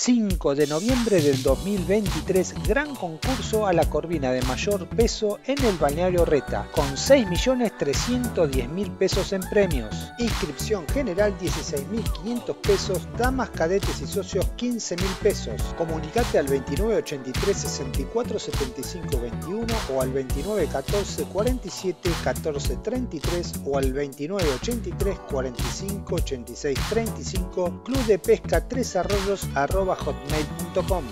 5 de noviembre del 2023, gran concurso a la corvina de mayor peso en el balneario Reta, con 6.310.000 pesos en premios. Inscripción general 16.500 pesos, damas, cadetes y socios 15.000 pesos. Comunicate al 2983 64 75 21 o al 2914 47 14 33 o al 2983 45 86 35 Club de Pesca Tres Arroyos arroba hotmail.com